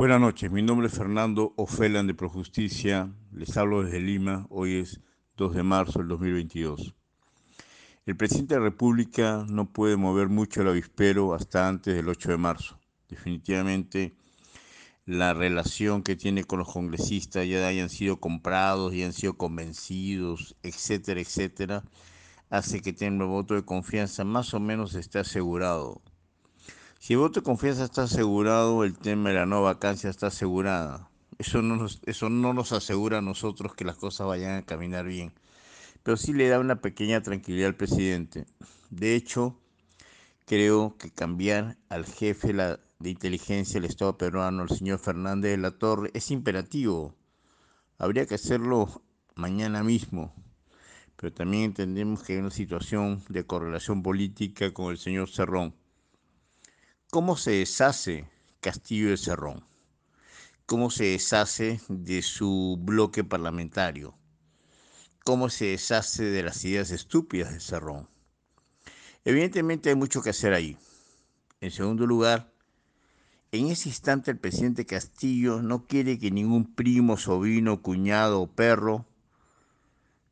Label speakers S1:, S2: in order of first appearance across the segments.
S1: Buenas noches, mi nombre es Fernando Ofelan de Projusticia, les hablo desde Lima, hoy es 2 de marzo del 2022. El presidente de la República no puede mover mucho el avispero hasta antes del 8 de marzo. Definitivamente la relación que tiene con los congresistas ya hayan sido comprados, ya han sido convencidos, etcétera, etcétera, hace que tenga un voto de confianza más o menos esté asegurado. Si el voto de confianza está asegurado, el tema de la no vacancia está asegurada. Eso no, nos, eso no nos asegura a nosotros que las cosas vayan a caminar bien, pero sí le da una pequeña tranquilidad al presidente. De hecho, creo que cambiar al jefe de inteligencia del Estado peruano, el señor Fernández de la Torre, es imperativo. Habría que hacerlo mañana mismo, pero también entendemos que hay una situación de correlación política con el señor Cerrón. ¿Cómo se deshace Castillo de Cerrón? ¿Cómo se deshace de su bloque parlamentario? ¿Cómo se deshace de las ideas estúpidas de Cerrón? Evidentemente hay mucho que hacer ahí. En segundo lugar, en ese instante el presidente Castillo no quiere que ningún primo, sobrino, cuñado o perro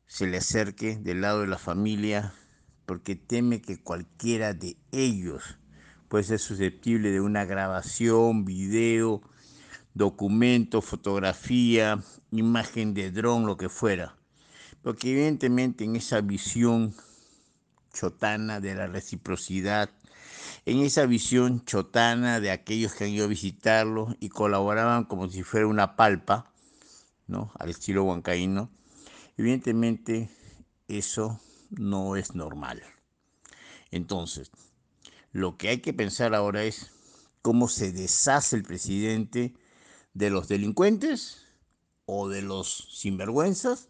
S1: se le acerque del lado de la familia porque teme que cualquiera de ellos puede ser susceptible de una grabación, video, documento, fotografía, imagen de dron, lo que fuera. Porque evidentemente en esa visión chotana de la reciprocidad, en esa visión chotana de aquellos que han ido a visitarlo y colaboraban como si fuera una palpa, ¿no? Al estilo huancaíno, evidentemente eso no es normal. Entonces, lo que hay que pensar ahora es cómo se deshace el presidente de los delincuentes o de los sinvergüenzas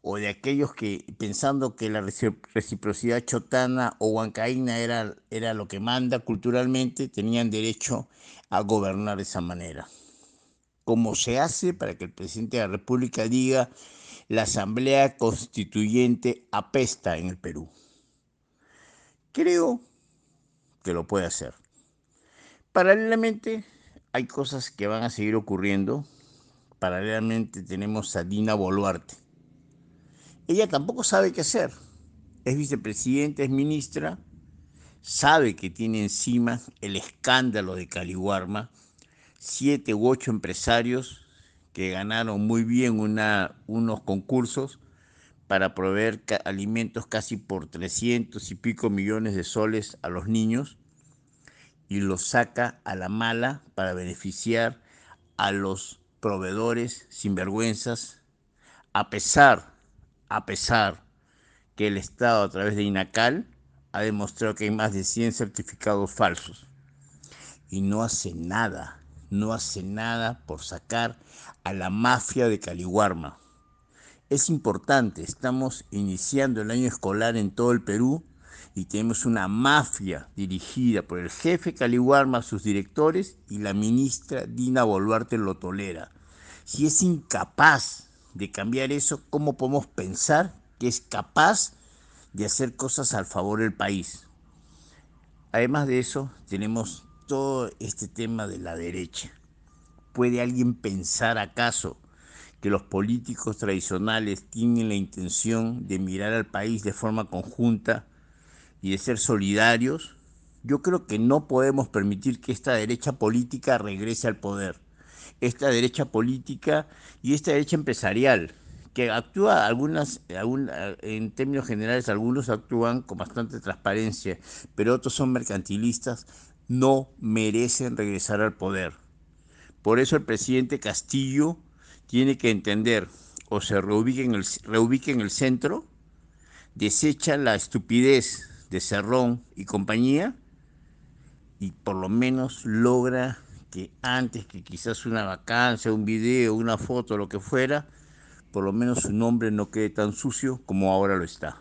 S1: o de aquellos que pensando que la reciprocidad chotana o huancaína era, era lo que manda culturalmente, tenían derecho a gobernar de esa manera. ¿Cómo se hace para que el presidente de la República diga la asamblea constituyente apesta en el Perú? Creo que lo puede hacer. Paralelamente, hay cosas que van a seguir ocurriendo. Paralelamente tenemos a Dina Boluarte. Ella tampoco sabe qué hacer. Es vicepresidenta, es ministra, sabe que tiene encima el escándalo de Caliwarma, siete u ocho empresarios que ganaron muy bien unos concursos para proveer alimentos casi por 300 y pico millones de soles a los niños y los saca a la mala para beneficiar a los proveedores sinvergüenzas, a pesar, a pesar que el Estado a través de INACAL ha demostrado que hay más de 100 certificados falsos. Y no hace nada, no hace nada por sacar a la mafia de Caliwarma es importante, estamos iniciando el año escolar en todo el Perú y tenemos una mafia dirigida por el jefe Caliwarma, sus directores y la ministra Dina Boluarte lo tolera. Si es incapaz de cambiar eso, ¿cómo podemos pensar que es capaz de hacer cosas al favor del país? Además de eso, tenemos todo este tema de la derecha. ¿Puede alguien pensar acaso que los políticos tradicionales tienen la intención de mirar al país de forma conjunta y de ser solidarios, yo creo que no podemos permitir que esta derecha política regrese al poder. Esta derecha política y esta derecha empresarial, que actúa algunas, en términos generales, algunos actúan con bastante transparencia, pero otros son mercantilistas, no merecen regresar al poder. Por eso el presidente Castillo tiene que entender o se reubique en el, en el centro, desecha la estupidez de Cerrón y compañía y por lo menos logra que antes que quizás una vacancia, un video, una foto, lo que fuera, por lo menos su nombre no quede tan sucio como ahora lo está.